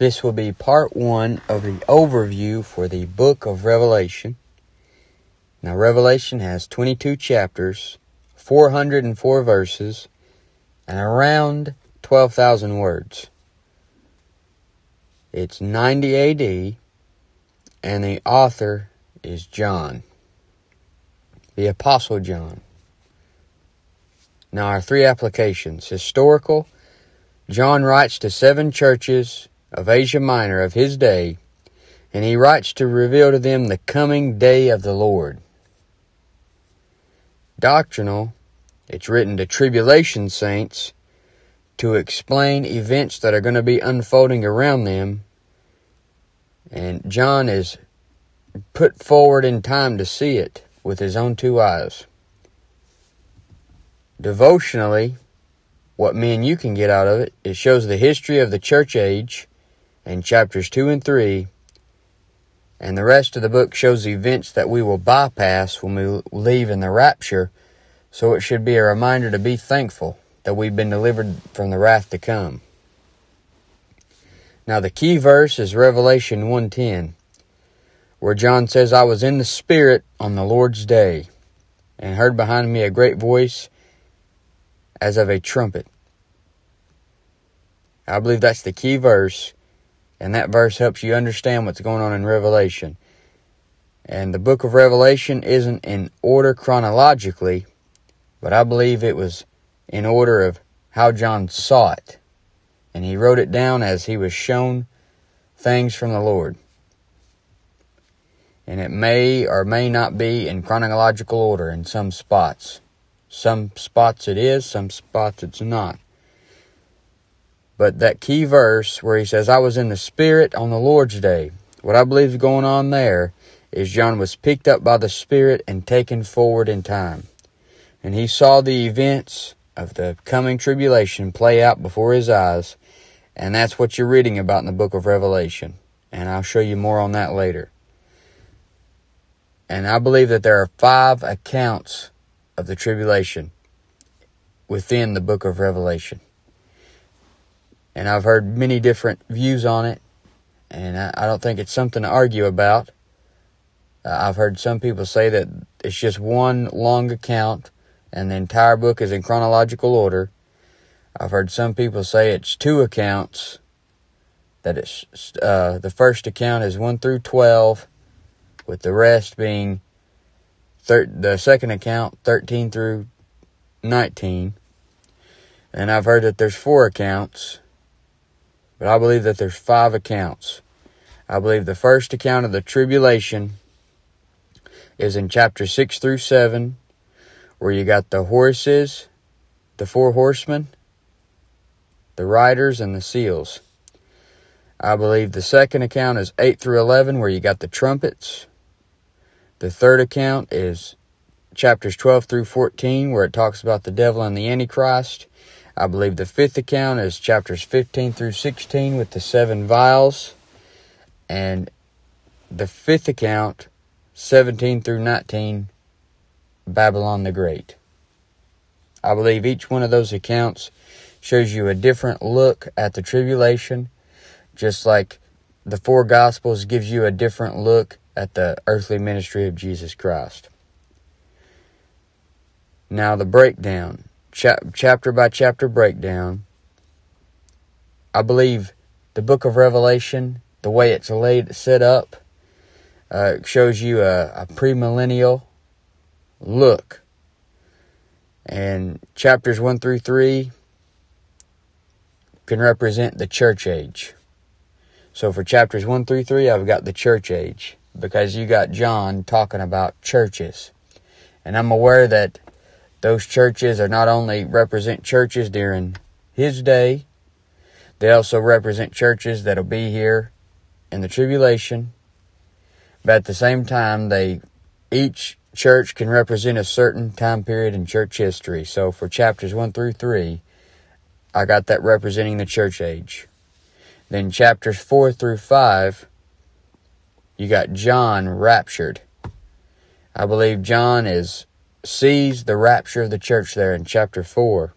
This will be part one of the overview for the book of Revelation. Now, Revelation has 22 chapters, 404 verses, and around 12,000 words. It's 90 AD, and the author is John, the Apostle John. Now, our three applications historical, John writes to seven churches of Asia Minor of his day, and he writes to reveal to them the coming day of the Lord. Doctrinal, it's written to tribulation saints to explain events that are going to be unfolding around them. And John is put forward in time to see it with his own two eyes. Devotionally, what me and you can get out of it, it shows the history of the church age in chapters 2 and 3, and the rest of the book shows the events that we will bypass when we leave in the rapture, so it should be a reminder to be thankful that we've been delivered from the wrath to come. Now the key verse is Revelation 1:10, where John says, "I was in the spirit on the Lord's day, and heard behind me a great voice as of a trumpet." I believe that's the key verse and that verse helps you understand what's going on in Revelation. And the book of Revelation isn't in order chronologically, but I believe it was in order of how John saw it. And he wrote it down as he was shown things from the Lord. And it may or may not be in chronological order in some spots. Some spots it is, some spots it's not. But that key verse where he says, I was in the Spirit on the Lord's day, what I believe is going on there is John was picked up by the Spirit and taken forward in time. And he saw the events of the coming tribulation play out before his eyes. And that's what you're reading about in the book of Revelation. And I'll show you more on that later. And I believe that there are five accounts of the tribulation within the book of Revelation and I've heard many different views on it, and I, I don't think it's something to argue about. Uh, I've heard some people say that it's just one long account, and the entire book is in chronological order. I've heard some people say it's two accounts. That it's uh, the first account is one through twelve, with the rest being thir- the second account thirteen through nineteen. And I've heard that there's four accounts, but I believe that there's five accounts. I believe the first account of the tribulation is in chapter 6 through 7, where you got the horses, the four horsemen, the riders, and the seals. I believe the second account is 8 through 11, where you got the trumpets. The third account is chapters 12 through 14, where it talks about the devil and the Antichrist. I believe the fifth account is chapters 15 through 16 with the seven vials. And the fifth account, 17 through 19, Babylon the Great. I believe each one of those accounts shows you a different look at the tribulation, just like the four Gospels gives you a different look at the earthly ministry of Jesus Christ. Now, the breakdown chapter by chapter breakdown. I believe the book of Revelation, the way it's laid set up, uh, shows you a, a premillennial look. And chapters 1 through 3 can represent the church age. So for chapters 1 through 3, I've got the church age because you got John talking about churches. And I'm aware that those churches are not only represent churches during his day, they also represent churches that'll be here in the tribulation. But at the same time, they each church can represent a certain time period in church history. So for chapters 1 through 3, I got that representing the church age. Then chapters 4 through 5, you got John raptured. I believe John is sees the rapture of the church there in chapter 4.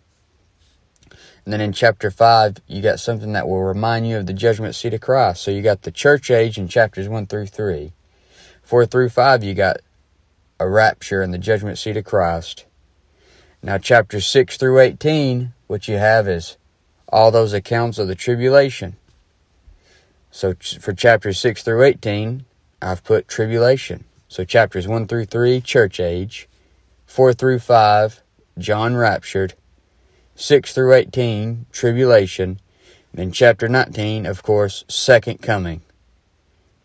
And then in chapter 5, you got something that will remind you of the judgment seat of Christ. So you got the church age in chapters 1 through 3. 4 through 5, you got a rapture and the judgment seat of Christ. Now, chapters 6 through 18, what you have is all those accounts of the tribulation. So for chapters 6 through 18, I've put tribulation. So chapters 1 through 3, church age. 4 through 5, John raptured. 6 through 18, tribulation. And then chapter 19, of course, second coming.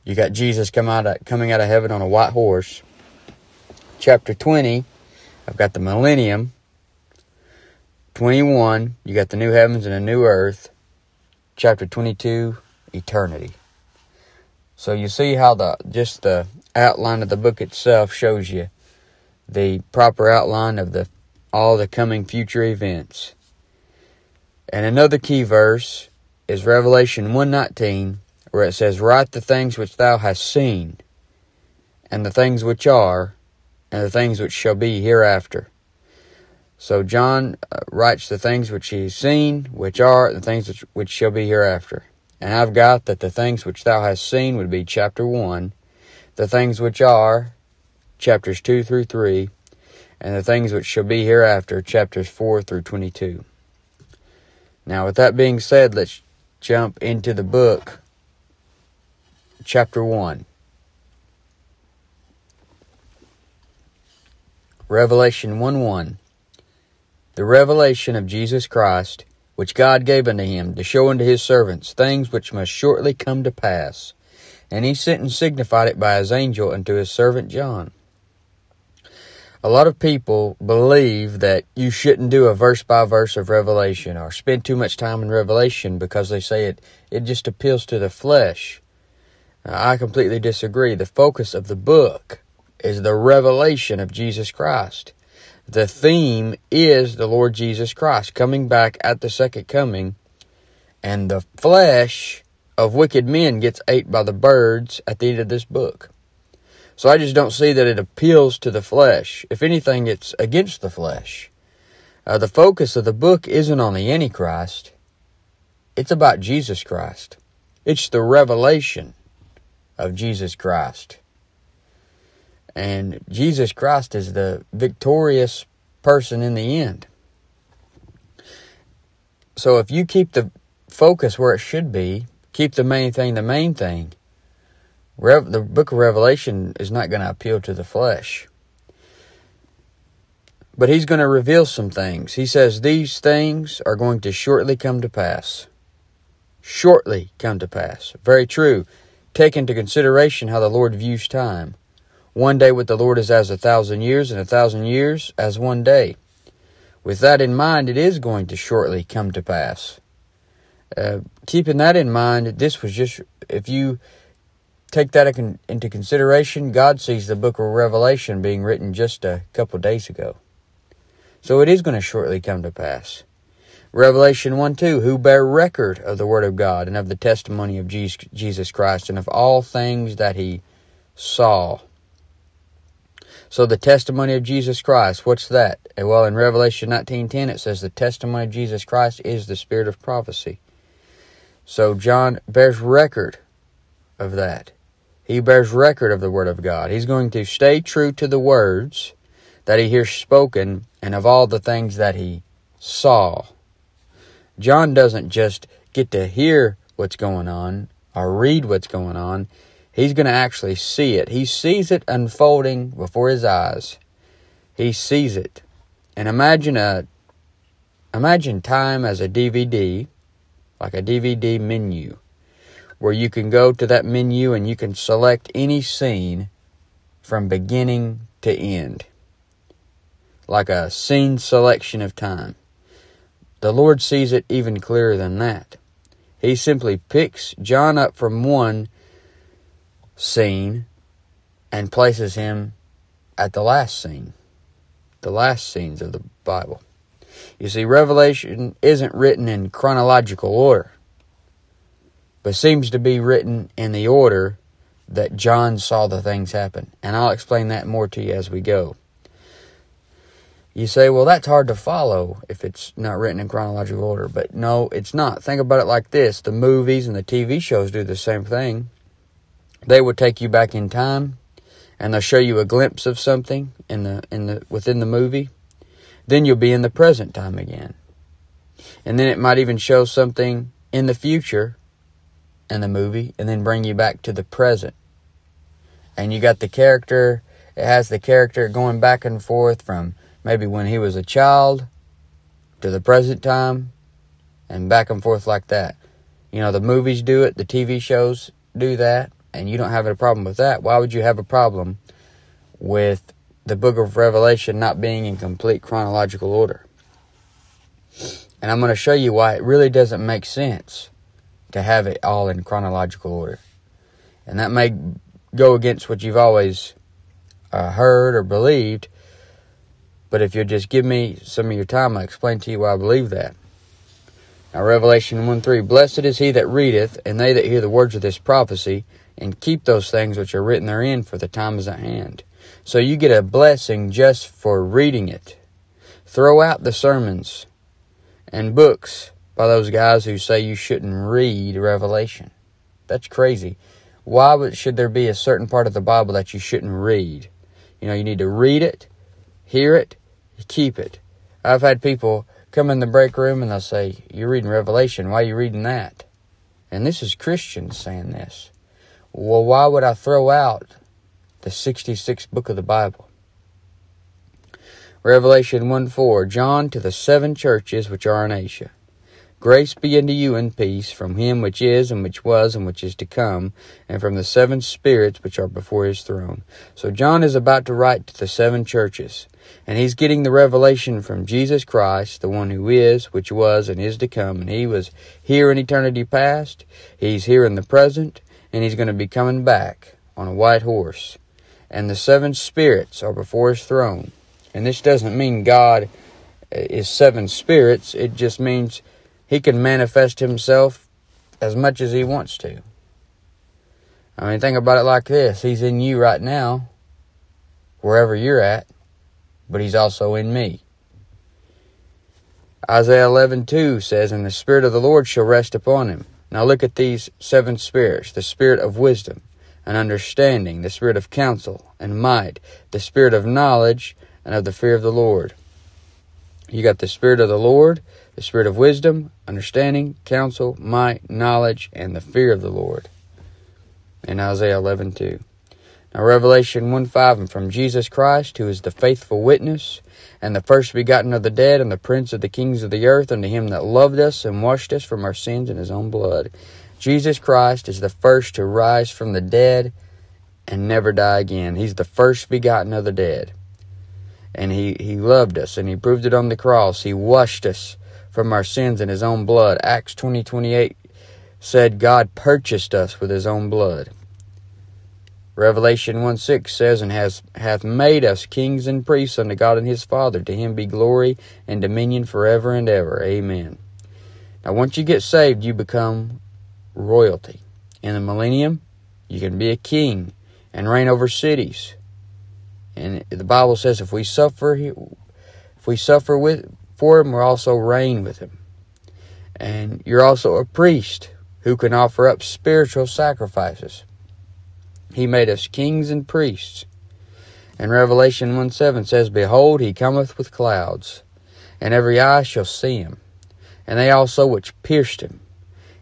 You got Jesus come out of, coming out of heaven on a white horse. Chapter 20, I've got the millennium. 21, you got the new heavens and a new earth. Chapter 22, eternity. So you see how the just the outline of the book itself shows you the proper outline of the all the coming future events. And another key verse is Revelation 119 where it says write the things which thou hast seen and the things which are and the things which shall be hereafter. So John uh, writes the things which he's seen, which are, the things which, which shall be hereafter. And I've got that the things which thou hast seen would be chapter 1, the things which are, chapters 2 through 3, and the things which shall be hereafter, chapters 4 through 22. Now, with that being said, let's jump into the book, chapter 1. Revelation 1 1. The revelation of Jesus Christ, which God gave unto him to show unto his servants things which must shortly come to pass. And he sent and signified it by his angel unto his servant John. A lot of people believe that you shouldn't do a verse by verse of Revelation or spend too much time in Revelation because they say it, it just appeals to the flesh. Now, I completely disagree. The focus of the book is the revelation of Jesus Christ. The theme is the Lord Jesus Christ coming back at the second coming, and the flesh of wicked men gets ate by the birds at the end of this book. So I just don't see that it appeals to the flesh. If anything, it's against the flesh. Uh, the focus of the book isn't on the Antichrist, it's about Jesus Christ. It's the revelation of Jesus Christ. And Jesus Christ is the victorious person in the end. So if you keep the focus where it should be, keep the main thing the main thing, Rev- the book of Revelation is not going to appeal to the flesh. But he's going to reveal some things. He says these things are going to shortly come to pass. Shortly come to pass. Very true. Take into consideration how the Lord views time. One day with the Lord is as a thousand years, and a thousand years as one day. With that in mind, it is going to shortly come to pass. Uh, keeping that in mind, this was just, if you take that into consideration, God sees the book of Revelation being written just a couple days ago. So it is going to shortly come to pass. Revelation 1 2, who bear record of the Word of God and of the testimony of Jesus Christ and of all things that he saw. So the testimony of Jesus Christ, what's that? Eh, well, in Revelation 19:10 it says the testimony of Jesus Christ is the spirit of prophecy. So John bears record of that. He bears record of the word of God. He's going to stay true to the words that he hears spoken and of all the things that he saw. John doesn't just get to hear what's going on or read what's going on. He's going to actually see it. He sees it unfolding before his eyes. He sees it. And imagine a imagine time as a DVD, like a DVD menu, where you can go to that menu and you can select any scene from beginning to end. Like a scene selection of time. The Lord sees it even clearer than that. He simply picks John up from one scene and places him at the last scene, the last scenes of the Bible. You see, Revelation isn't written in chronological order, but seems to be written in the order that John saw the things happen. And I'll explain that more to you as we go. You say, well, that's hard to follow if it's not written in chronological order. But no, it's not. Think about it like this the movies and the TV shows do the same thing. They will take you back in time and they'll show you a glimpse of something in the in the within the movie. Then you'll be in the present time again. And then it might even show something in the future in the movie and then bring you back to the present. And you got the character, it has the character going back and forth from maybe when he was a child to the present time and back and forth like that. You know, the movies do it, the TV shows do that, and you don't have a problem with that. Why would you have a problem with the book of Revelation not being in complete chronological order? And I'm going to show you why it really doesn't make sense to have it all in chronological order. And that may go against what you've always uh, heard or believed, but if you'll just give me some of your time, I'll explain to you why I believe that. Now, Revelation 1 3 Blessed is he that readeth, and they that hear the words of this prophecy, and keep those things which are written therein, for the time is at hand. So you get a blessing just for reading it. Throw out the sermons and books by those guys who say you shouldn't read Revelation. That's crazy. Why would, should there be a certain part of the Bible that you shouldn't read? You know, you need to read it, hear it, keep it. I've had people come in the break room and they'll say, You're reading Revelation. Why are you reading that? And this is Christians saying this. Well, why would I throw out the 66th book of the Bible? Revelation 1 4 John to the seven churches which are in Asia. Grace be unto you and peace from him which is, and which was, and which is to come, and from the seven spirits which are before his throne. So John is about to write to the seven churches, and he's getting the revelation from Jesus Christ, the one who is, which was, and is to come. And he was here in eternity past, he's here in the present, and he's going to be coming back on a white horse. And the seven spirits are before his throne. And this doesn't mean God is seven spirits, it just means he can manifest himself as much as he wants to. I mean, think about it like this He's in you right now, wherever you're at, but He's also in me. Isaiah 11:2 says, "And the Spirit of the Lord shall rest upon him." Now look at these seven spirits: the Spirit of wisdom and understanding, the Spirit of counsel and might, the Spirit of knowledge and of the fear of the Lord. You got the Spirit of the Lord, the spirit of wisdom, understanding, counsel, might, knowledge, and the fear of the Lord. In Isaiah 11 2. Now, Revelation 1 5, and from Jesus Christ, who is the faithful witness, and the first begotten of the dead, and the prince of the kings of the earth, unto him that loved us and washed us from our sins in his own blood. Jesus Christ is the first to rise from the dead and never die again. He's the first begotten of the dead. And he, he loved us, and he proved it on the cross. He washed us from our sins in his own blood. Acts 20 28 said God purchased us with his own blood. Revelation 1 6 says, And has, hath made us kings and priests unto God and his Father. To him be glory and dominion forever and ever. Amen. Now, once you get saved, you become royalty. In the millennium, you can be a king and reign over cities. And the Bible says if we suffer, if we suffer with for him will also reign with him. And you're also a priest who can offer up spiritual sacrifices. He made us kings and priests. And Revelation 1 7 says, Behold, he cometh with clouds, and every eye shall see him, and they also which pierced him,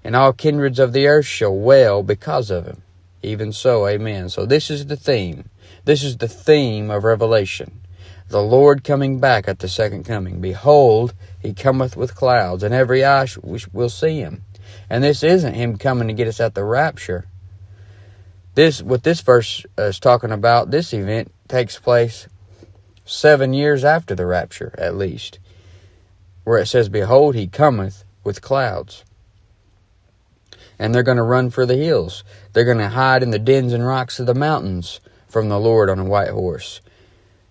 and all kindreds of the earth shall wail because of him. Even so, amen. So this is the theme. This is the theme of Revelation the Lord coming back at the second coming. Behold, he cometh with clouds, and every eye will see him. And this isn't him coming to get us at the rapture. This, what this verse uh, is talking about, this event takes place seven years after the rapture, at least, where it says, Behold, he cometh with clouds. And they're going to run for the hills. They're going to hide in the dens and rocks of the mountains from the Lord on a white horse.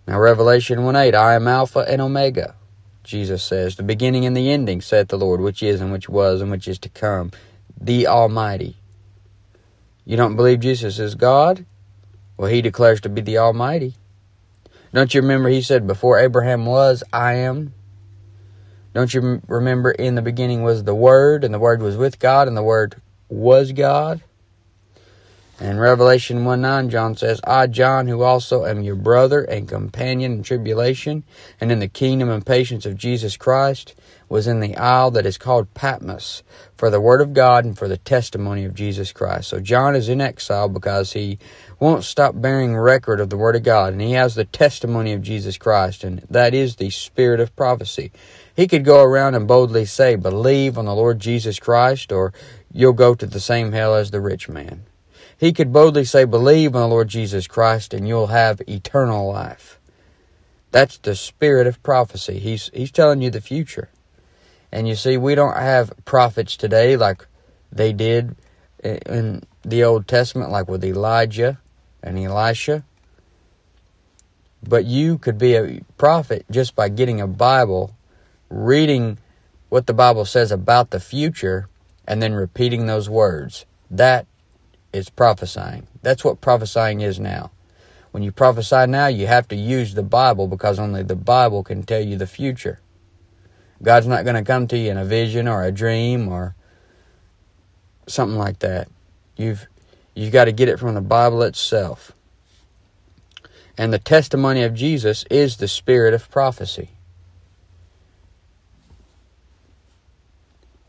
Now, Revelation 1 8, I am Alpha and Omega, Jesus says, the beginning and the ending, saith the Lord, which is and which was and which is to come, the Almighty. You don't believe Jesus is God? Well, he declares to be the Almighty. Don't you remember he said, Before Abraham was, I am? Don't you remember in the beginning was the Word, and the Word was with God, and the Word was God? In Revelation 1 9, John says, I, John, who also am your brother and companion in tribulation and in the kingdom and patience of Jesus Christ, was in the isle that is called Patmos for the word of God and for the testimony of Jesus Christ. So John is in exile because he won't stop bearing record of the word of God, and he has the testimony of Jesus Christ, and that is the spirit of prophecy. He could go around and boldly say, Believe on the Lord Jesus Christ, or you'll go to the same hell as the rich man. He could boldly say, Believe on the Lord Jesus Christ and you'll have eternal life. That's the spirit of prophecy. He's, he's telling you the future. And you see, we don't have prophets today like they did in the Old Testament, like with Elijah and Elisha. But you could be a prophet just by getting a Bible, reading what the Bible says about the future, and then repeating those words. That is prophesying. That's what prophesying is now. When you prophesy now, you have to use the Bible because only the Bible can tell you the future. God's not going to come to you in a vision or a dream or something like that. You've you've got to get it from the Bible itself. And the testimony of Jesus is the spirit of prophecy.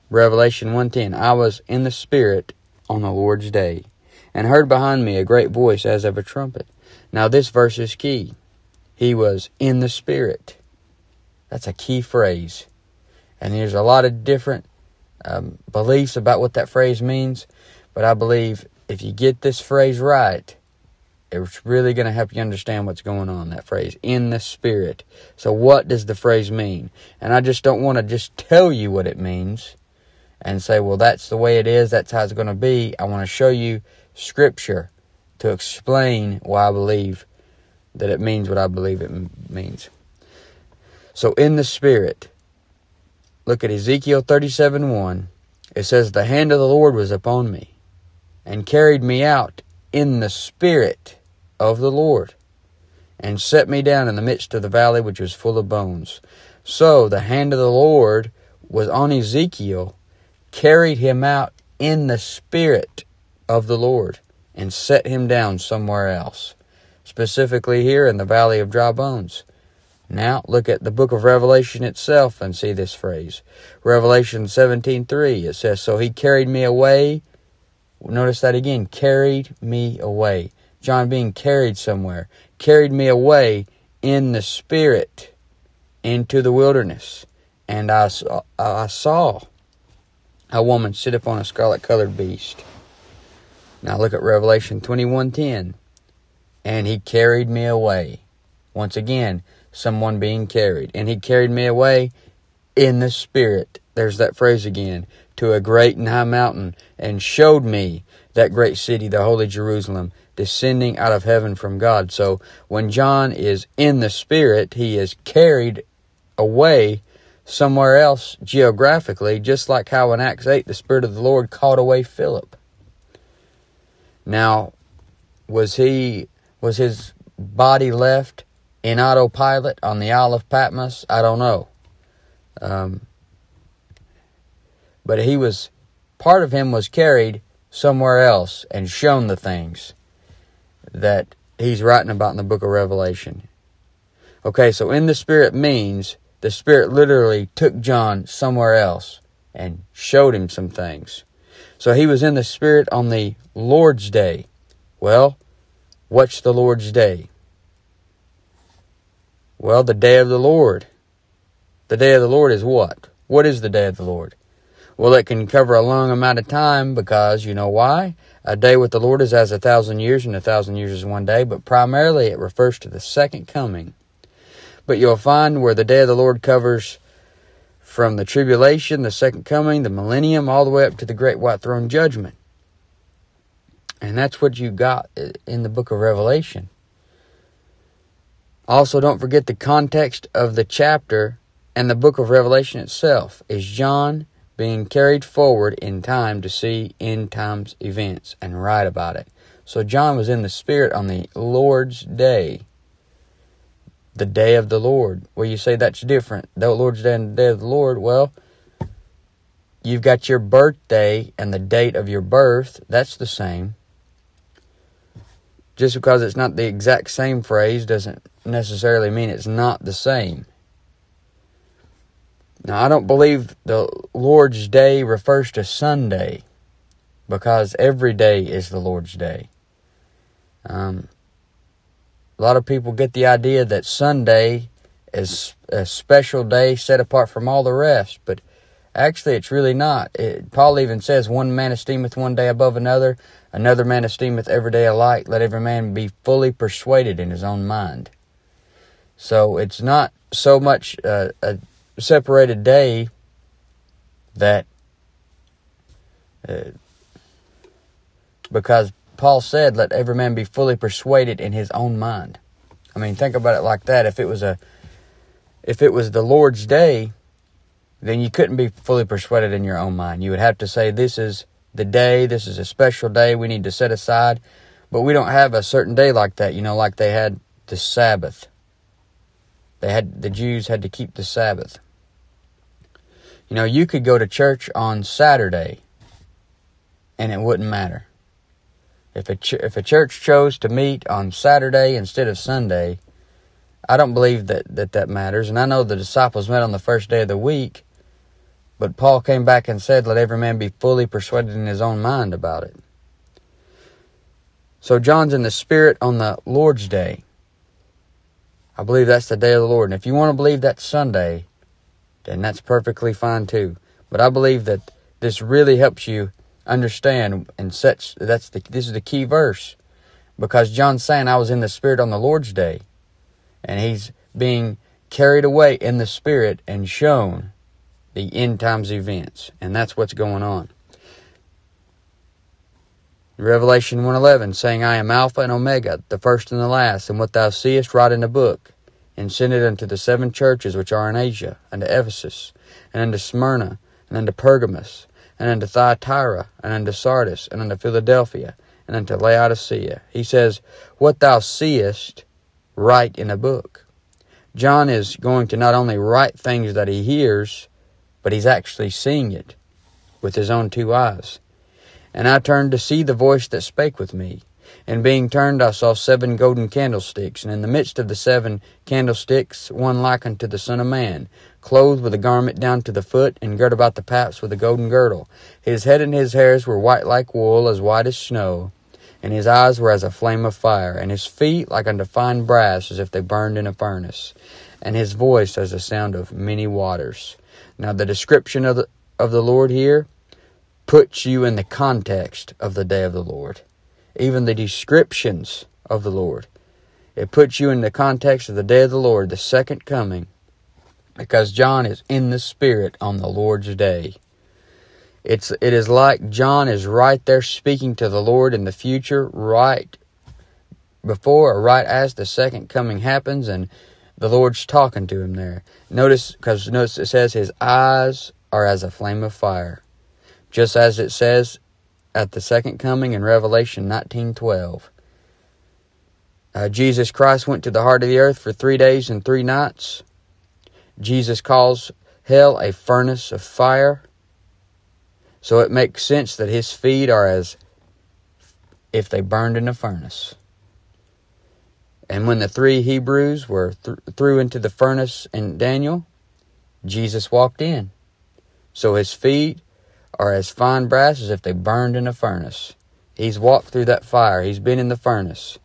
Revelation 1:10 I was in the spirit on the Lord's day and heard behind me a great voice as of a trumpet. Now, this verse is key. He was in the Spirit. That's a key phrase. And there's a lot of different um, beliefs about what that phrase means, but I believe if you get this phrase right, it's really going to help you understand what's going on, that phrase, in the Spirit. So, what does the phrase mean? And I just don't want to just tell you what it means and say, well, that's the way it is, that's how it's going to be. I want to show you Scripture to explain why I believe that it means what I believe it means. So, in the Spirit, look at Ezekiel 37 1. It says, The hand of the Lord was upon me and carried me out in the Spirit of the Lord and set me down in the midst of the valley which was full of bones. So, the hand of the Lord was on Ezekiel, carried him out in the Spirit of the Lord and set him down somewhere else, specifically here in the valley of dry bones. Now look at the book of Revelation itself and see this phrase. Revelation 17:3 it says so he carried me away. Notice that again, carried me away. John being carried somewhere, carried me away in the spirit into the wilderness. And I saw, I saw a woman sit upon a scarlet colored beast now look at Revelation 21:10. And he carried me away. Once again, someone being carried. And he carried me away in the spirit. There's that phrase again. To a great and high mountain and showed me that great city, the holy Jerusalem, descending out of heaven from God. So when John is in the spirit, he is carried away somewhere else geographically, just like how in Acts 8 the Spirit of the Lord called away Philip. Now, was he was his body left in autopilot on the Isle of Patmos? I don't know. Um, but he was part of him was carried somewhere else and shown the things that he's writing about in the book of Revelation. Okay, so in the Spirit means the Spirit literally took John somewhere else and showed him some things. So he was in the Spirit on the Lord's Day. Well, what's the Lord's Day? Well, the day of the Lord. The day of the Lord is what? What is the day of the Lord? Well, it can cover a long amount of time because you know why? A day with the Lord is as a thousand years, and a thousand years is one day, but primarily it refers to the second coming. But you'll find where the day of the Lord covers from the tribulation, the second coming, the millennium, all the way up to the great white throne judgment. And that's what you got in the book of Revelation. Also, don't forget the context of the chapter and the book of Revelation itself is John being carried forward in time to see end times events and write about it. So John was in the Spirit on the Lord's day. The day of the Lord. Well, you say that's different. The Lord's Day and the day of the Lord. Well, you've got your birthday and the date of your birth. That's the same. Just because it's not the exact same phrase doesn't necessarily mean it's not the same. Now, I don't believe the Lord's Day refers to Sunday because every day is the Lord's Day. Um, a lot of people get the idea that Sunday is a special day set apart from all the rest, but actually it's really not. It, Paul even says, One man esteemeth one day above another, another man esteemeth every day alike. Let every man be fully persuaded in his own mind. So it's not so much a separated day that uh, because Paul said, "Let every man be fully persuaded in his own mind." I mean, think about it like that. If it was a if it was the Lord's day, then you couldn't be fully persuaded in your own mind. You would have to say, "This is the day. This is a special day. We need to set aside." But we don't have a certain day like that. You know, like they had the Sabbath. They had the Jews had to keep the Sabbath. You know, you could go to church on Saturday and it wouldn't matter. If a, ch- if a church chose to meet on Saturday instead of Sunday, I don't believe that, that that matters. And I know the disciples met on the first day of the week, but Paul came back and said, Let every man be fully persuaded in his own mind about it. So John's in the Spirit on the Lord's Day. I believe that's the day of the Lord. And if you want to believe that's Sunday, then that's perfectly fine too. But I believe that this really helps you understand and sets that's the this is the key verse. Because John's saying I was in the spirit on the Lord's day. And he's being carried away in the spirit and shown the end times events. And that's what's going on. Revelation 1:11 saying I am Alpha and Omega the first and the last and what thou seest write in the book and send it unto the seven churches which are in Asia, unto Ephesus, and unto Smyrna, and unto Pergamos, and unto Thyatira, and unto Sardis, and unto Philadelphia, and unto Laodicea. He says, What thou seest, write in a book. John is going to not only write things that he hears, but he's actually seeing it with his own two eyes. And I turned to see the voice that spake with me. And being turned, I saw seven golden candlesticks, and in the midst of the seven candlesticks one like unto the Son of Man, clothed with a garment down to the foot, and girt about the paps with a golden girdle. His head and his hairs were white like wool, as white as snow, and his eyes were as a flame of fire, and his feet like unto fine brass, as if they burned in a furnace, and his voice as the sound of many waters. Now the description of the of the Lord here puts you in the context of the day of the Lord even the descriptions of the Lord. It puts you in the context of the day of the Lord, the second coming, because John is in the Spirit on the Lord's day. It's it is like John is right there speaking to the Lord in the future, right before or right as the second coming happens, and the Lord's talking to him there. Notice because notice it says his eyes are as a flame of fire, just as it says at the second coming in Revelation 19:12. Uh, Jesus Christ went to the heart of the earth for three days and three nights. Jesus calls hell a furnace of fire. So it makes sense that his feet are as if they burned in a furnace. And when the three Hebrews were th- threw into the furnace in Daniel, Jesus walked in. So his feet are as fine brass as if they burned in a furnace. He's walked through that fire. He's been in the furnace.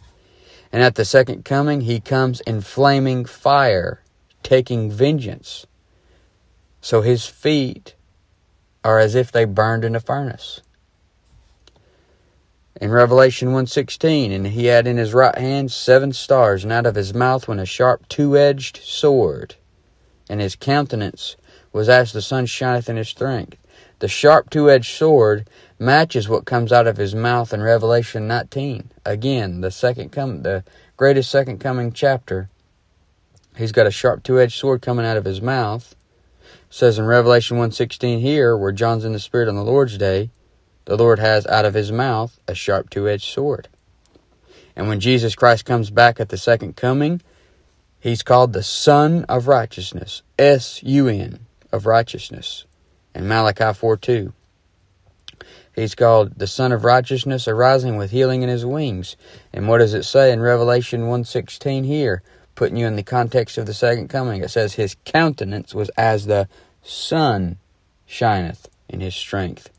And at the second coming, he comes in flaming fire, taking vengeance. So his feet are as if they burned in a furnace. In Revelation 1:16, and he had in his right hand seven stars, and out of his mouth went a sharp two-edged sword, and his countenance was as the sun shineth in his strength. The sharp two-edged sword matches what comes out of his mouth in Revelation 19. Again, the second come the greatest second coming chapter. He's got a sharp two-edged sword coming out of his mouth. It says in Revelation 1:16 here, where John's in the spirit on the Lord's day, the Lord has out of his mouth a sharp two-edged sword. And when Jesus Christ comes back at the second coming, He's called the Sun of Righteousness, S U N, of righteousness, in Malachi 4 2. He's called the Sun of Righteousness, arising with healing in his wings. And what does it say in Revelation 1.16 here, putting you in the context of the second coming? It says, His countenance was as the sun shineth in his strength.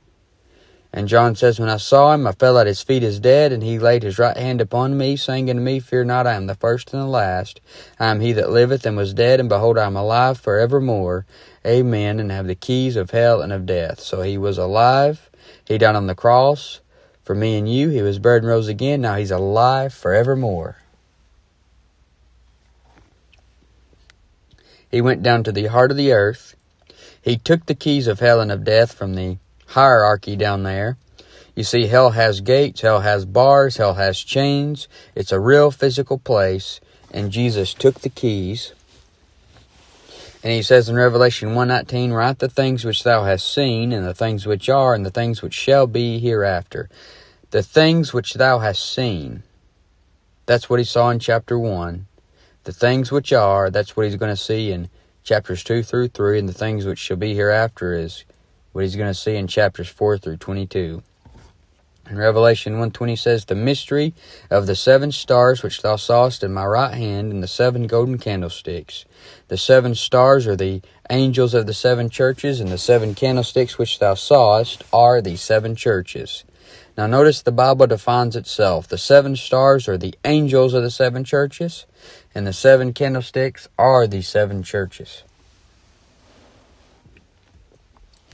And John says, When I saw him, I fell at his feet as dead, and he laid his right hand upon me, saying unto me, Fear not, I am the first and the last. I am he that liveth and was dead, and behold, I am alive for evermore. Amen. And have the keys of hell and of death. So he was alive. He died on the cross for me and you. He was buried and rose again. Now he's alive forevermore. He went down to the heart of the earth. He took the keys of hell and of death from the hierarchy down there. You see, hell has gates, hell has bars, hell has chains. It's a real physical place, and Jesus took the keys. And he says in Revelation 1:19, "Write the things which thou hast seen, and the things which are, and the things which shall be hereafter." The things which thou hast seen. That's what he saw in chapter 1. The things which are, that's what he's going to see in chapters 2 through 3, and the things which shall be hereafter is what he's going to see in chapters 4 through 22. And Revelation 1.20 says, The mystery of the seven stars which thou sawest in my right hand, and the seven golden candlesticks. The seven stars are the angels of the seven churches, and the seven candlesticks which thou sawest are the seven churches. Now notice the Bible defines itself. The seven stars are the angels of the seven churches, and the seven candlesticks are the seven churches.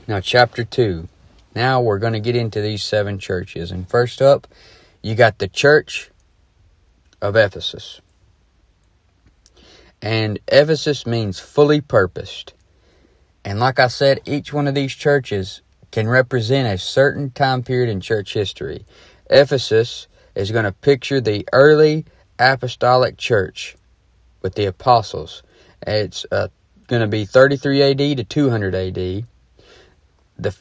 Now, chapter 2. Now we're going to get into these seven churches. And first up, you got the church of Ephesus. And Ephesus means fully purposed. And like I said, each one of these churches can represent a certain time period in church history. Ephesus is going to picture the early apostolic church with the apostles. It's uh, going to be 33 AD to 200 AD. The,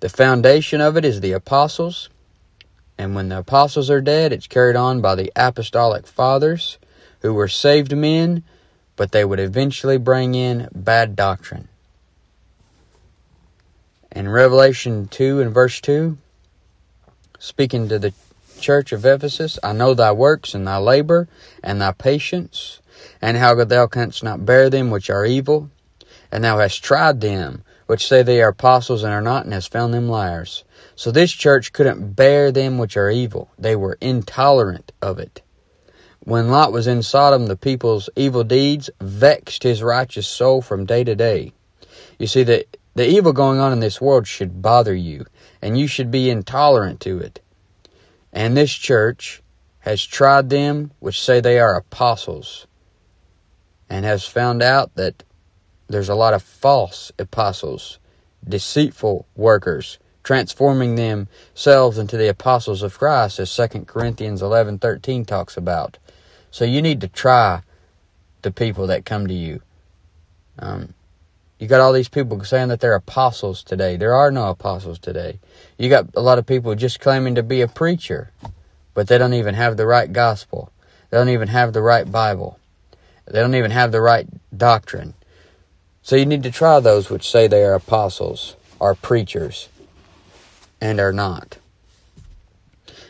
the foundation of it is the apostles. And when the apostles are dead, it's carried on by the apostolic fathers who were saved men, but they would eventually bring in bad doctrine. In Revelation 2 and verse 2, speaking to the church of Ephesus, I know thy works and thy labor and thy patience, and how thou canst not bear them which are evil, and thou hast tried them which say they are apostles and are not, and hast found them liars. So this church couldn't bear them which are evil. They were intolerant of it. When Lot was in Sodom, the people's evil deeds vexed his righteous soul from day to day. You see, the, the evil going on in this world should bother you, and you should be intolerant to it. And this church has tried them which say they are apostles, and has found out that there's a lot of false apostles, deceitful workers, transforming themselves into the apostles of Christ, as 2 Corinthians 11:13 talks about. So you need to try the people that come to you. Um, you got all these people saying that they're apostles today. There are no apostles today. You got a lot of people just claiming to be a preacher, but they don't even have the right gospel. They don't even have the right Bible. They don't even have the right doctrine. So you need to try those which say they are apostles, are preachers, and are not.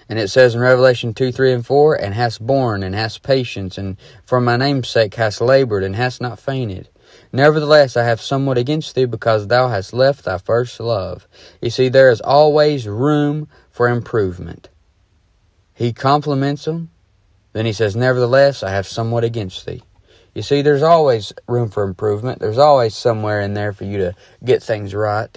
And it says in Revelation 2, 3, and 4, and hast borne, and hast patience, and for my name's sake hast labored, and hast not fainted. Nevertheless, I have somewhat against thee, because thou hast left thy first love. You see, there is always room for improvement. He compliments them, then he says, Nevertheless, I have somewhat against thee. You see, there's always room for improvement. There's always somewhere in there for you to get things right.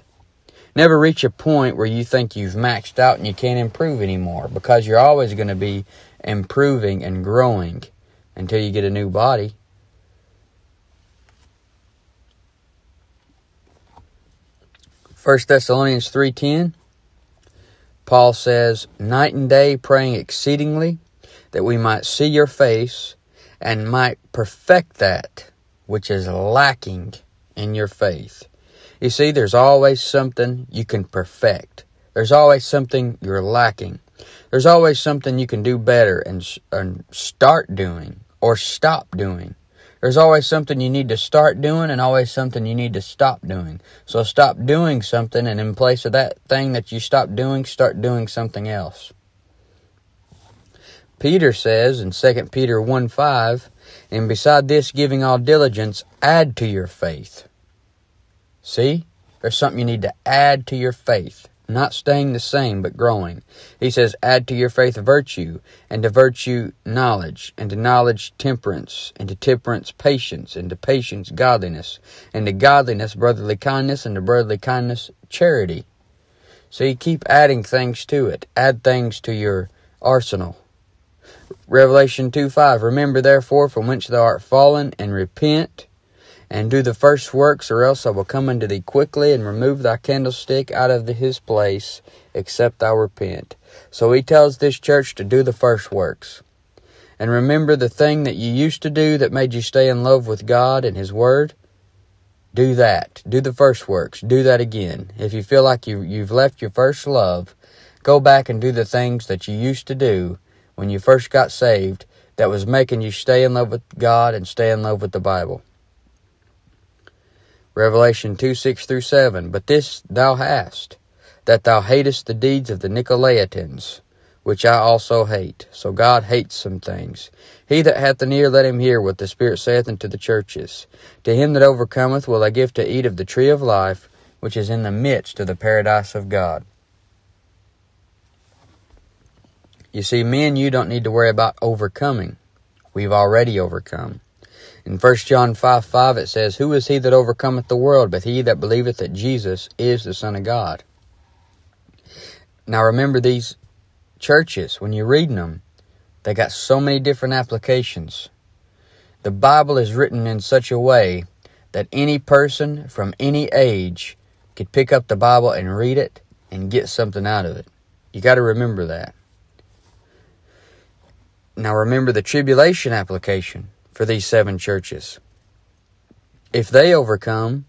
Never reach a point where you think you've maxed out and you can't improve anymore because you're always going to be improving and growing until you get a new body. First Thessalonians 3:10 Paul says, "Night and day praying exceedingly that we might see your face and might perfect that which is lacking in your faith." You see, there's always something you can perfect. There's always something you're lacking. There's always something you can do better and, and start doing or stop doing. There's always something you need to start doing and always something you need to stop doing. So stop doing something and in place of that thing that you stop doing, start doing something else. Peter says in 2 Peter 1 5, and beside this, giving all diligence, add to your faith. See? There's something you need to add to your faith not staying the same, but growing. He says, add to your faith virtue, and to virtue knowledge, and to knowledge temperance, and to temperance patience, and to patience godliness, and to godliness brotherly kindness, and to brotherly kindness charity. So you keep adding things to it. Add things to your arsenal. Revelation 2 5. Remember therefore from whence thou art fallen, and repent and do the first works, or else I will come unto thee quickly and remove thy candlestick out of his place, except thou repent. So he tells this church to do the first works. And remember the thing that you used to do that made you stay in love with God and His Word? Do that. Do the first works. Do that again. If you feel like you, you've left your first love, go back and do the things that you used to do when you first got saved that was making you stay in love with God and stay in love with the Bible. Revelation 2 6 through 7. But this thou hast, that thou hatest the deeds of the Nicolaitans, which I also hate. So God hates some things. He that hath an ear, let him hear what the Spirit saith unto the churches. To him that overcometh will I give to eat of the tree of life, which is in the midst of the paradise of God. You see, me and you don't need to worry about overcoming. We've already overcome. In 1 John 5 5, it says, Who is he that overcometh the world, but he that believeth that Jesus is the Son of God? Now remember these churches, when you're reading them, they got so many different applications. The Bible is written in such a way that any person from any age could pick up the Bible and read it and get something out of it. You got to remember that. Now remember the tribulation application for these seven churches. If they overcome,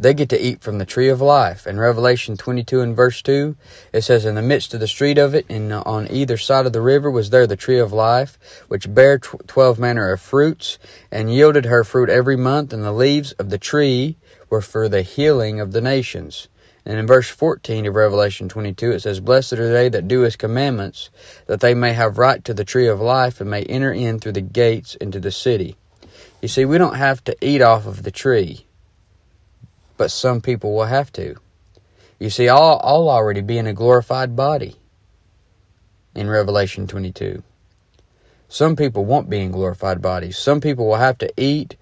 they get to eat from the tree of life. In Revelation 22 and verse 2, it says, In the midst of the street of it, and on either side of the river, was there the tree of life, which bare twelve manner of fruits, and yielded her fruit every month, and the leaves of the tree were for the healing of the nations. And in verse 14 of Revelation 22, it says, Blessed are they that do his commandments, that they may have right to the tree of life and may enter in through the gates into the city. You see, we don't have to eat off of the tree, but some people will have to. You see, I'll, I'll already be in a glorified body in Revelation 22. Some people won't be in glorified bodies. Some people will have to eat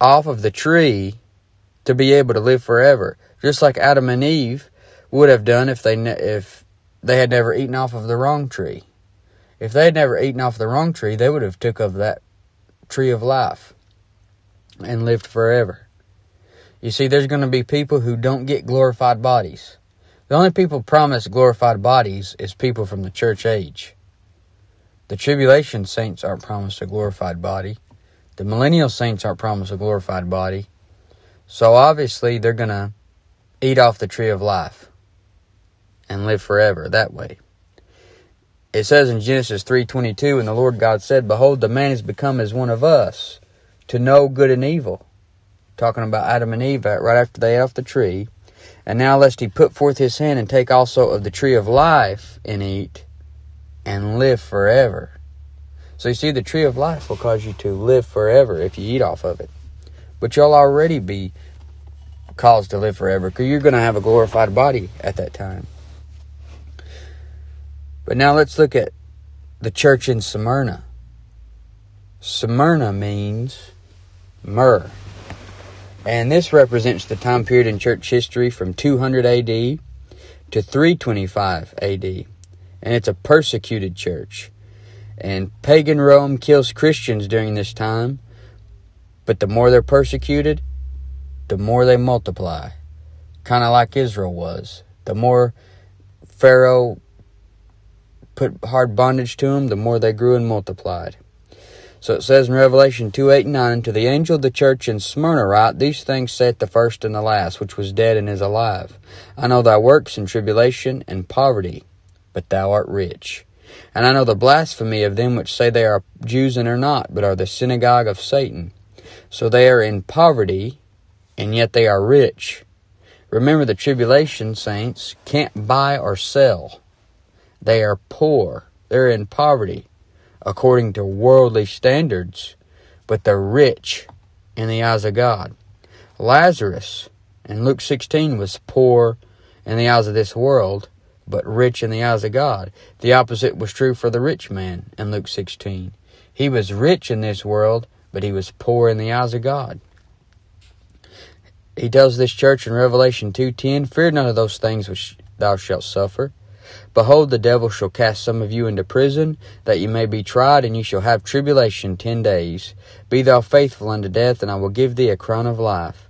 off of the tree to be able to live forever just like Adam and Eve would have done if they ne- if they had never eaten off of the wrong tree. If they had never eaten off the wrong tree, they would have took of that tree of life and lived forever. You see, there's going to be people who don't get glorified bodies. The only people promised glorified bodies is people from the church age. The tribulation saints aren't promised a glorified body. The millennial saints aren't promised a glorified body. So obviously they're going to eat off the tree of life and live forever that way. It says in Genesis 3:22 and the Lord God said, behold the man is become as one of us to know good and evil. Talking about Adam and Eve right after they ate off the tree. And now lest he put forth his hand and take also of the tree of life and eat and live forever. So you see the tree of life will cause you to live forever if you eat off of it. But you'll already be cause to live forever because you're going to have a glorified body at that time. But now let's look at the church in Smyrna. Smyrna means myrrh. And this represents the time period in church history from 200 AD to 325 AD. And it's a persecuted church. And pagan Rome kills Christians during this time. But the more they're persecuted, the more they multiply. Kind of like Israel was. The more Pharaoh put hard bondage to them, the more they grew and multiplied. So it says in Revelation 2 8 and 9, To the angel of the church in Smyrna write, These things saith the first and the last, which was dead and is alive. I know thy works and tribulation and poverty, but thou art rich. And I know the blasphemy of them which say they are Jews and are not, but are the synagogue of Satan. So they are in poverty, and yet they are rich. Remember, the tribulation saints can't buy or sell. They are poor. They're in poverty according to worldly standards, but they're rich in the eyes of God. Lazarus in Luke 16 was poor in the eyes of this world, but rich in the eyes of God. The opposite was true for the rich man in Luke 16. He was rich in this world, but he was poor in the eyes of God. He tells this church in Revelation 2:10, "Fear none of those things which thou shalt suffer. Behold, the devil shall cast some of you into prison, that ye may be tried, and ye shall have tribulation ten days. Be thou faithful unto death, and I will give thee a crown of life."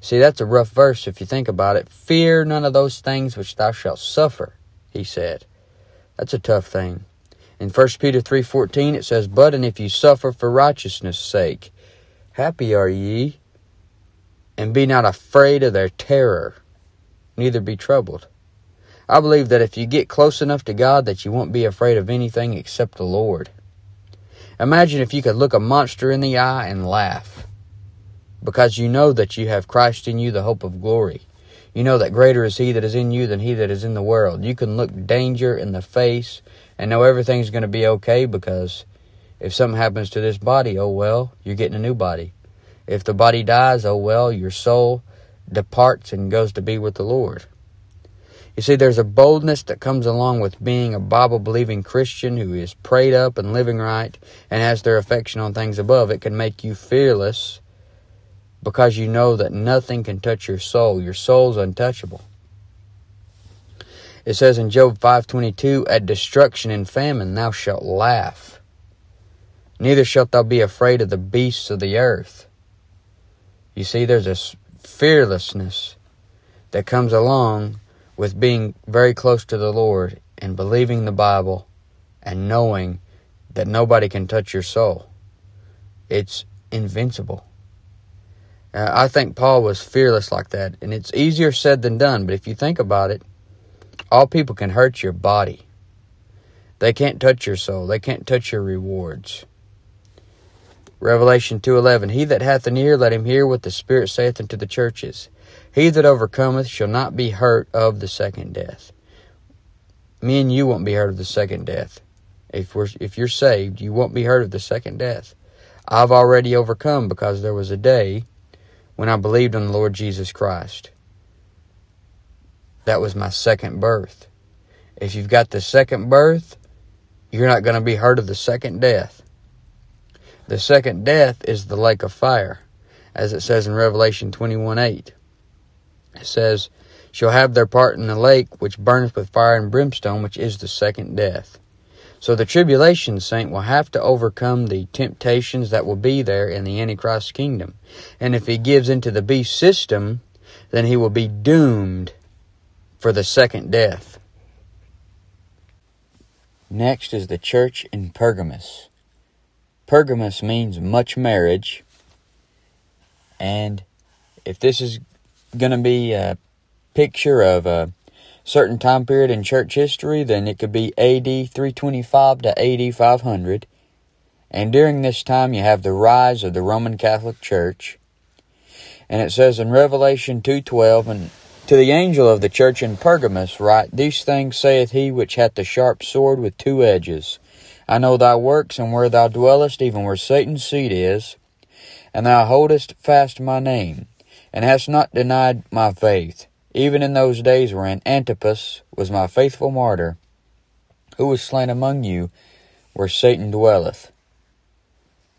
See, that's a rough verse if you think about it. Fear none of those things which thou shalt suffer, he said. That's a tough thing. In 1 Peter 3:14 it says, "But and if you suffer for righteousness' sake, happy are ye, and be not afraid of their terror, neither be troubled. I believe that if you get close enough to God that you won't be afraid of anything except the Lord. Imagine if you could look a monster in the eye and laugh, because you know that you have Christ in you, the hope of glory. You know that greater is he that is in you than he that is in the world. You can look danger in the face and know everything's going to be okay because if something happens to this body, oh well, you're getting a new body. If the body dies, oh well, your soul departs and goes to be with the Lord. You see, there's a boldness that comes along with being a Bible believing Christian who is prayed up and living right and has their affection on things above. It can make you fearless because you know that nothing can touch your soul. Your soul's untouchable. It says in Job 5:22, "At destruction and famine thou shalt laugh. Neither shalt thou be afraid of the beasts of the earth." You see, there's a fearlessness that comes along with being very close to the Lord and believing the Bible and knowing that nobody can touch your soul. It's invincible. Uh, I think Paul was fearless like that, and it's easier said than done, but if you think about it, all people can hurt your body. They can't touch your soul. They can't touch your rewards. Revelation 2:11 He that hath an ear let him hear what the Spirit saith unto the churches. He that overcometh shall not be hurt of the second death. Me and you won't be hurt of the second death. If we're if you're saved you won't be hurt of the second death. I've already overcome because there was a day when I believed on the Lord Jesus Christ. That was my second birth. If you've got the second birth you're not going to be hurt of the second death the second death is the lake of fire, as it says in Revelation 21 8. It says, Shall have their part in the lake which burneth with fire and brimstone, which is the second death. So the tribulation saint will have to overcome the temptations that will be there in the Antichrist kingdom. And if he gives into the beast system, then he will be doomed for the second death. Next is the church in Pergamos. Pergamos means much marriage. And if this is going to be a picture of a certain time period in church history, then it could be AD 325 to AD 500. And during this time, you have the rise of the Roman Catholic Church. And it says in Revelation 2:12, and to the angel of the church in Pergamos write, These things saith he which hath the sharp sword with two edges. I know thy works and where thou dwellest, even where Satan's seat is, and thou holdest fast my name, and hast not denied my faith, even in those days wherein Antipas was my faithful martyr, who was slain among you, where Satan dwelleth.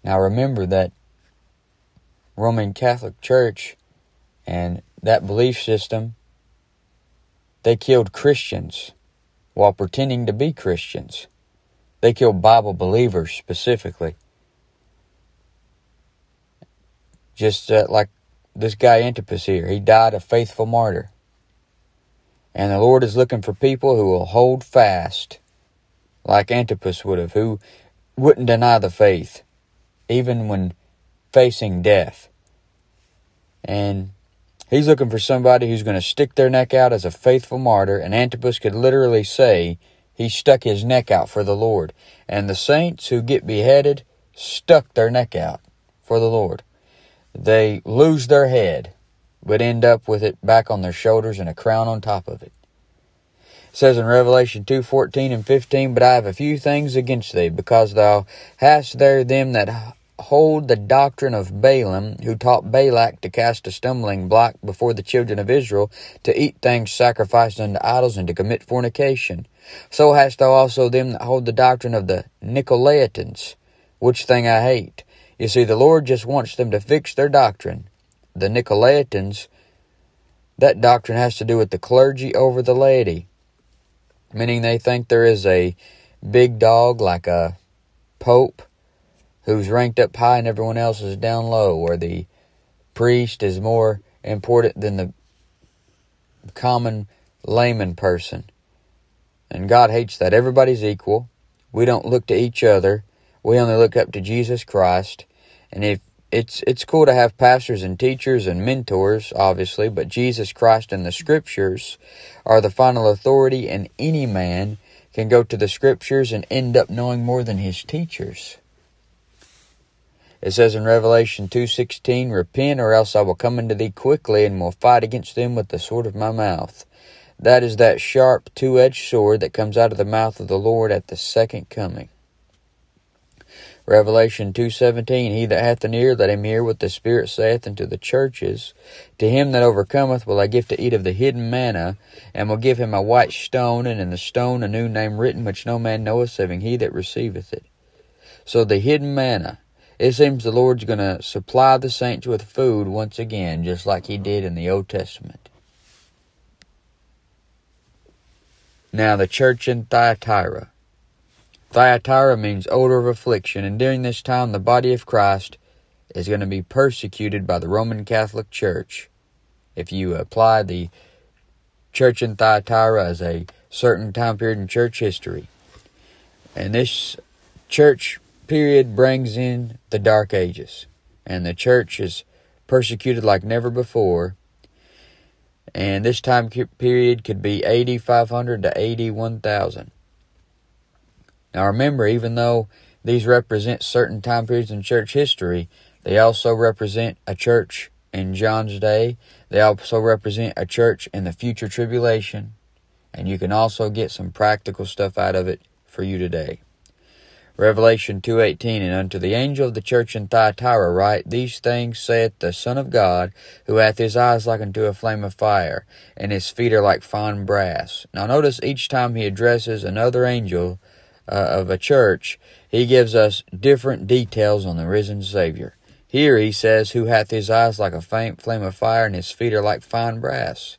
Now remember that Roman Catholic Church and that belief system, they killed Christians while pretending to be Christians. They killed Bible believers specifically. Just uh, like this guy Antipas here, he died a faithful martyr. And the Lord is looking for people who will hold fast, like Antipas would have, who wouldn't deny the faith, even when facing death. And he's looking for somebody who's going to stick their neck out as a faithful martyr. And Antipas could literally say, he stuck his neck out for the Lord. And the saints who get beheaded stuck their neck out for the Lord. they lose their head, but end up with it back on their shoulders and a crown on top of it. It says in Revelation 2:14 and 15, But I have a few things against thee, because thou hast there them that hold the doctrine of Balaam, who taught Balak to cast a stumbling block before the children of Israel, to eat things sacrificed unto idols, and to commit fornication. So hast thou also them that hold the doctrine of the Nicolaitans, which thing I hate. You see, the Lord just wants them to fix their doctrine. The Nicolaitans, that doctrine has to do with the clergy over the laity, meaning they think there is a big dog like a pope who's ranked up high and everyone else is down low, or the priest is more important than the common layman person. And God hates that. Everybody's equal. We don't look to each other. We only look up to Jesus Christ. And if it's it's cool to have pastors and teachers and mentors, obviously, but Jesus Christ and the scriptures are the final authority and any man can go to the scriptures and end up knowing more than his teachers. It says in Revelation 2:16, "Repent or else I will come unto thee quickly and will fight against them with the sword of my mouth." That is that sharp two-edged sword that comes out of the mouth of the Lord at the second coming. Revelation 2:17 He that hath an ear let him hear what the Spirit saith unto the churches. To him that overcometh will I give to eat of the hidden manna and will give him a white stone and in the stone a new name written which no man knoweth saving he that receiveth it. So the hidden manna it seems the Lord's going to supply the saints with food once again just like he did in the Old Testament now the church in Thyatira Thyatira means odor of affliction, and during this time the body of Christ is going to be persecuted by the Roman Catholic Church. If you apply the church in Thyatira as a certain time period in church history. And this church period brings in the Dark Ages. And the church is persecuted like never before. And this time period could be 8,500 to 81,000. Now remember, even though these represent certain time periods in church history, they also represent a church in John's day. They also represent a church in the future tribulation. And you can also get some practical stuff out of it for you today. Revelation 2:18 And unto the angel of the church in Thyatira write these things saith the Son of God who hath his eyes like unto a flame of fire and his feet are like fine brass. Now notice each time he addresses another angel uh, of a church, he gives us different details on the risen Savior. Here he says, Who hath his eyes like a faint flame of fire, and his feet are like fine brass.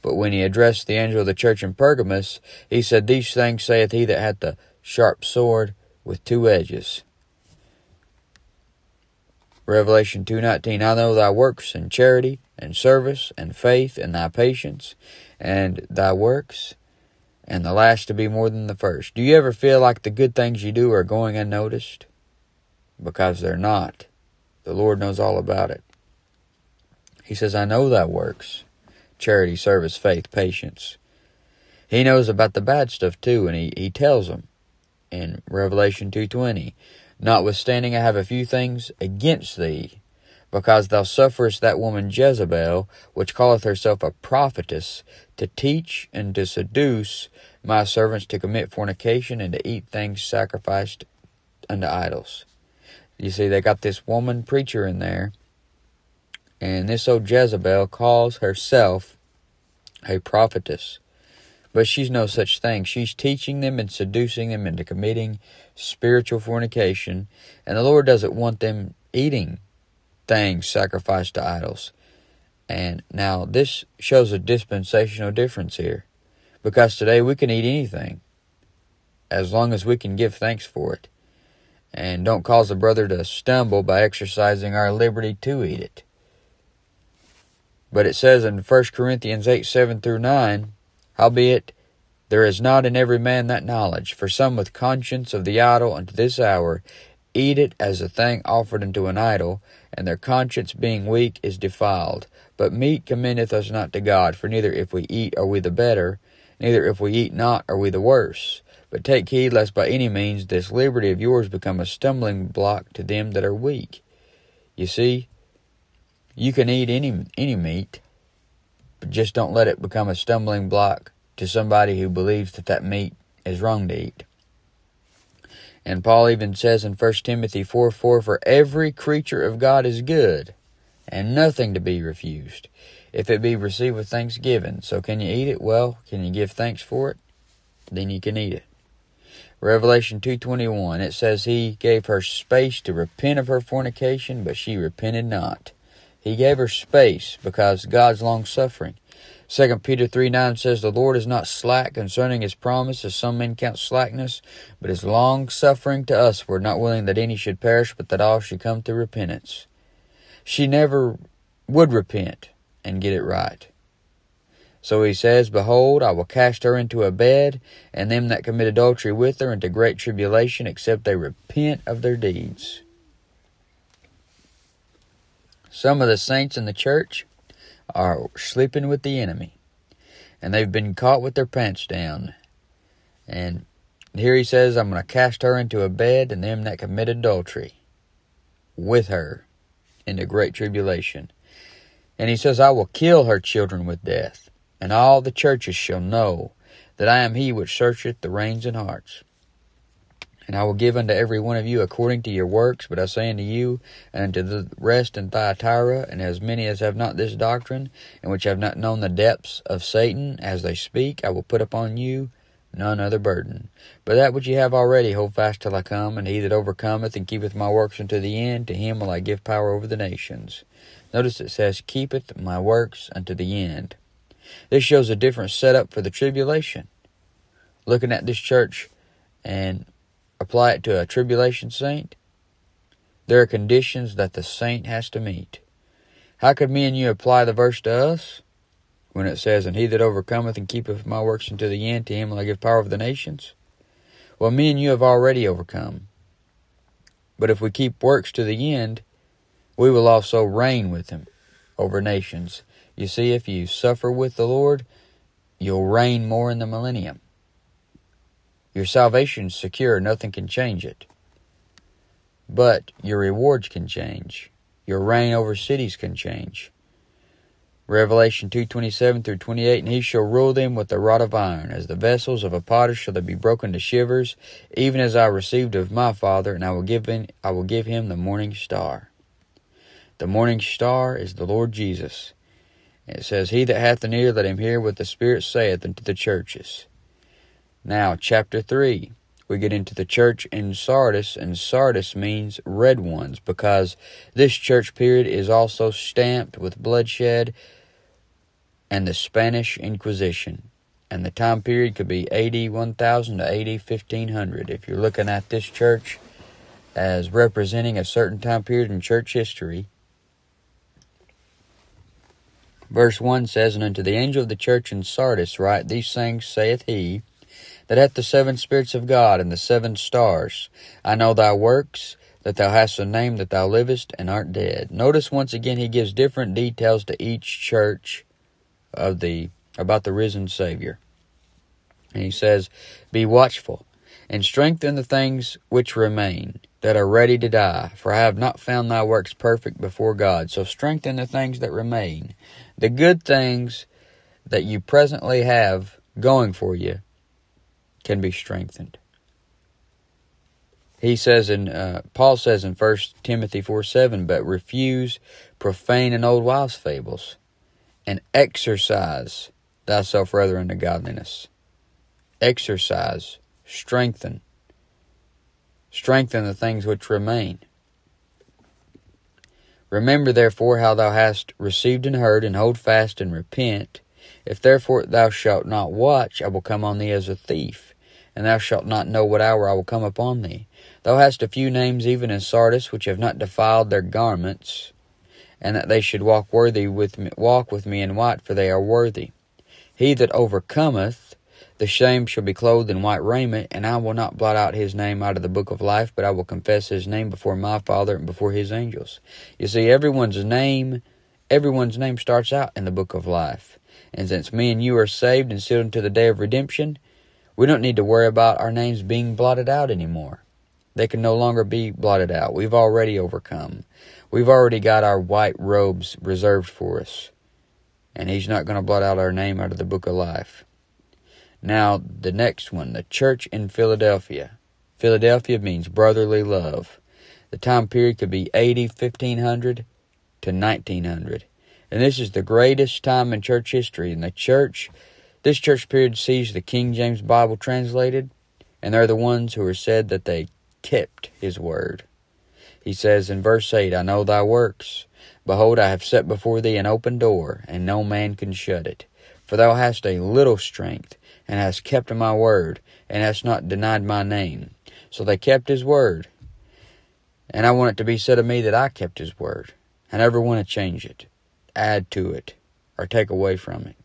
But when he addressed the angel of the church in Pergamos, he said, These things saith he that hath the sharp sword with two edges. Revelation 2:19 I know thy works and charity and service and faith and thy patience and thy works and the last to be more than the first. Do you ever feel like the good things you do are going unnoticed? Because they're not. The Lord knows all about it. He says, I know thy works charity, service, faith, patience. He knows about the bad stuff too, and he, he tells them in Revelation 2.20, Notwithstanding, I have a few things against thee, because thou sufferest that woman Jezebel, which calleth herself a prophetess, to teach and to seduce my servants to commit fornication and to eat things sacrificed unto idols. You see, they got this woman preacher in there, and this old Jezebel calls herself a prophetess. But she's no such thing. She's teaching them and seducing them into committing spiritual fornication, and the Lord doesn't want them eating things sacrificed to idols. And now this shows a dispensational difference here. Because today we can eat anything as long as we can give thanks for it. And don't cause a brother to stumble by exercising our liberty to eat it. But it says in 1 Corinthians 8 7 through 9, Howbeit, there is not in every man that knowledge, for some with conscience of the idol unto this hour eat it as a thing offered unto an idol, and their conscience being weak is defiled. But meat commendeth us not to God, for neither if we eat are we the better, neither if we eat not are we the worse. But take heed lest by any means this liberty of yours become a stumbling block to them that are weak. You see, You can eat any any meat, but just don't let it become a stumbling block to somebody who believes that that meat is wrong to eat. And Paul even says in 1 Timothy 4 4, For every creature of God is good, and nothing to be refused, if it be received with thanksgiving. So can you eat it? Well, can you give thanks for it? Then you can eat it. Revelation 2:21 it says he gave her space to repent of her fornication but she repented not. He gave her space because God's long suffering. 2 Peter 3 9 says, The Lord is not slack concerning his promise, as some men count slackness, but is long suffering to us. We're not willing that any should perish, but that all should come to repentance. She never would repent and get it right. So he says, Behold, I will cast her into a bed, and them that commit adultery with her into great tribulation, except they repent of their deeds. Some of the saints in the church are sleeping with the enemy. And they've been caught with their pants down. And here he says, I'm going to cast her into a bed and them that commit adultery with her into great tribulation. And he says, I will kill her children with death, and all the churches shall know that I am he which searcheth the reins and hearts. And I will give unto every one of you according to your works. But I say unto you, and unto the rest in Thyatira, and as many as have not this doctrine, and which have not known the depths of Satan, as they speak, I will put upon you none other burden. But that which ye have already, hold fast till I come, and he that overcometh and keepeth my works unto the end, to him will I give power over the nations. Notice it says, keepeth my works unto the end. This shows a different setup for the tribulation. Looking at this church and apply it to a tribulation saint, there are conditions that the saint has to meet. How could me and you apply the verse to us when it says, And he that overcometh and keepeth my works unto the end, to him will I give power over the nations? Well, me and you have already overcome. But if we keep works to the end, we will also reign with him over nations. You see, if you suffer with the Lord, you'll reign more in the millennium. Your salvation's secure, nothing can change it. But your rewards can change. Your reign over cities can change. Revelation 2:27 through 28 and he shall rule them with a rod of iron as the vessels of a potter shall they be broken to shivers even as I received of my father and I will give him, I will give him the morning star the morning star is the Lord Jesus it says he that hath an ear let him hear what the spirit saith unto the churches now, chapter 3, we get into the church in Sardis, and Sardis means red ones because this church period is also stamped with bloodshed and the Spanish Inquisition. And the time period could be AD 1000 to AD 1500. If you're looking at this church as representing a certain time period in church history, verse 1 says, And unto the angel of the church in Sardis write, These things saith he that hath the seven spirits of God and the seven stars. I know thy works, that thou hast a name, that thou livest and art dead. Notice once again he gives different details to each church of the about the risen Savior. And he says, Be watchful, and strengthen the things which remain, that are ready to die, for I have not found thy works perfect before God. So strengthen the things that remain. The good things that you presently have going for you can be strengthened. He says in uh, Paul says in First Timothy four seven, but refuse profane and old wives' fables, and exercise thyself rather unto godliness. Exercise, strengthen, strengthen the things which remain. Remember therefore how thou hast received and heard, and hold fast and repent. If therefore thou shalt not watch, I will come on thee as a thief, and thou shalt not know what hour I will come upon thee. Thou hast a few names even in Sardis which have not defiled their garments, and that they should walk worthy with me, walk with me in white, for they are worthy. He that overcometh, the shame shall be clothed in white raiment, and I will not blot out his name out of the book of life, but I will confess his name before my Father and before his angels. You see, everyone's name, everyone's name starts out in the book of life. And since me and you are saved and sealed unto the day of redemption, we don't need to worry about our names being blotted out anymore. They can no longer be blotted out. We've already overcome. We've already got our white robes reserved for us. And He's not going to blot out our name out of the book of life. Now, the next one, the church in Philadelphia. Philadelphia means brotherly love. The time period could be 80, 1500 to 1900. And this is the greatest time in church history. And the church, this church period sees the King James Bible translated, and they're the ones who are said that they kept his word. He says in verse 8, I know thy works. Behold, I have set before thee an open door, and no man can shut it. For thou hast a little strength, and hast kept my word, and hast not denied my name. So they kept his word. And I want it to be said of me that I kept his word. I never want to change it, add to it, or take away from it.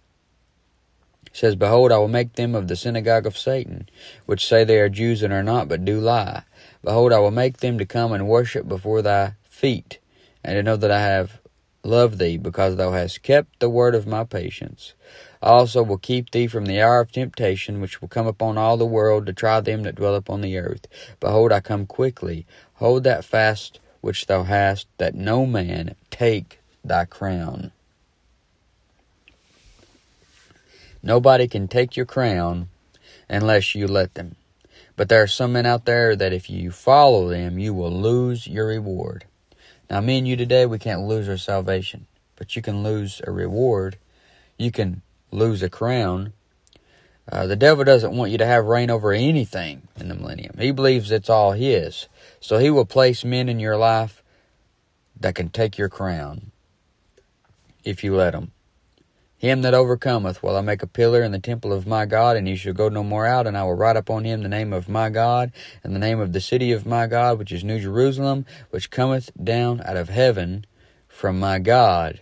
Says, Behold, I will make them of the synagogue of Satan, which say they are Jews and are not, but do lie. Behold, I will make them to come and worship before thy feet, and to know that I have loved thee, because thou hast kept the word of my patience. I also will keep thee from the hour of temptation, which will come upon all the world to try them that dwell upon the earth. Behold, I come quickly. Hold that fast which thou hast, that no man take thy crown. Nobody can take your crown unless you let them. But there are some men out there that if you follow them, you will lose your reward. Now, me and you today, we can't lose our salvation, but you can lose a reward. You can lose a crown. Uh, the devil doesn't want you to have reign over anything in the millennium. He believes it's all his. So he will place men in your life that can take your crown if you let him. Him that overcometh will I make a pillar in the temple of my God, and he shall go no more out, and I will write upon him the name of my God, and the name of the city of my God, which is New Jerusalem, which cometh down out of heaven from my God.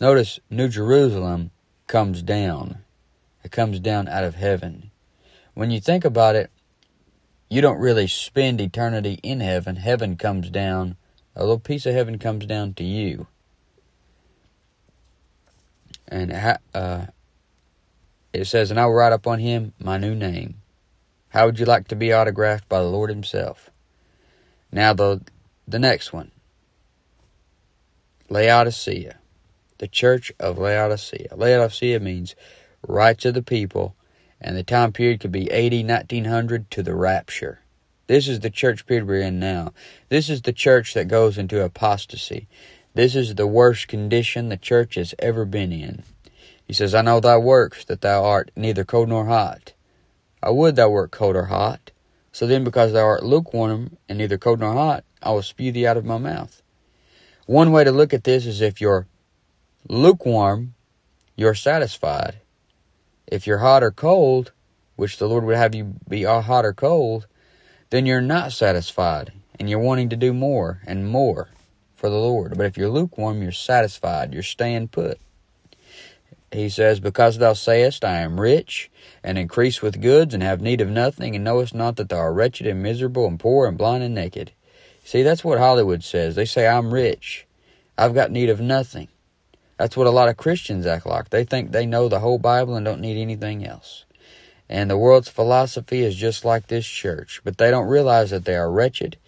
Notice New Jerusalem comes down. It comes down out of heaven. When you think about it, you don't really spend eternity in heaven. Heaven comes down, a little piece of heaven comes down to you. And uh, it says, And I will write upon him my new name. How would you like to be autographed by the Lord Himself? Now, the, the next one Laodicea, the church of Laodicea. Laodicea means rights of the people and the time period could be 80, 1900 to the rapture. This is the church period we're in now. This is the church that goes into apostasy. This is the worst condition the church has ever been in. He says, I know thy works, that thou art neither cold nor hot. I would thou wert cold or hot. So then, because thou art lukewarm and neither cold nor hot, I will spew thee out of my mouth. One way to look at this is if you're lukewarm, you're satisfied. If you're hot or cold, which the Lord would have you be hot or cold, then you're not satisfied and you're wanting to do more and more for the Lord. But if you're lukewarm, you're satisfied, you're staying put. He says, Because thou sayest, I am rich, and increase with goods, and have need of nothing, and knowest not that thou art wretched and miserable, and poor, and blind, and naked. See, that's what Hollywood says. They say, I'm rich. I've got need of nothing. That's what a lot of Christians act like. They think they know the whole Bible and don't need anything else. And the world's philosophy is just like this church, but they don't realize that they are wretched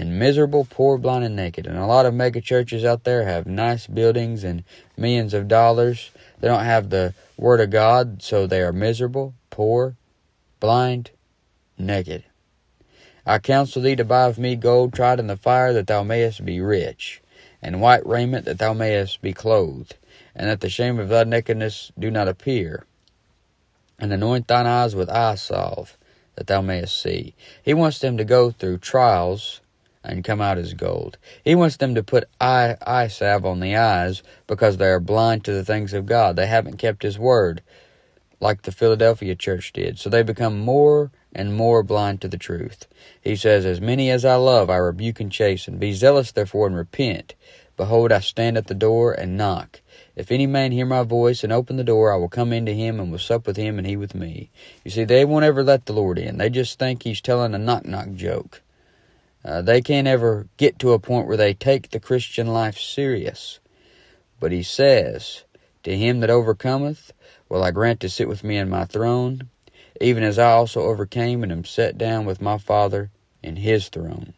and miserable, poor, blind, and naked. And a lot of mega churches out there have nice buildings and millions of dollars. They don't have the Word of God, so they are miserable, poor, blind, naked. I counsel thee to buy of me gold tried in the fire, that thou mayest be rich and white raiment that thou mayest be clothed, and that the shame of thy nakedness do not appear. And anoint thine eyes with eye salve, that thou mayest see. He wants them to go through trials and come out as gold. He wants them to put eye, eye salve on the eyes because they are blind to the things of God. They haven't kept His word like the Philadelphia church did. So they become more and more blind to the truth. He says, As many as I love, I rebuke and chasten. Be zealous, therefore, and repent. Behold, I stand at the door and knock. If any man hear my voice and open the door, I will come into him and will sup with him and he with me. You see, they won't ever let the Lord in. They just think he's telling a knock knock joke. Uh, they can't ever get to a point where they take the Christian life serious. But he says, To him that overcometh, will I grant to sit with me in my throne, even as I also overcame and am set down with my Father in his throne.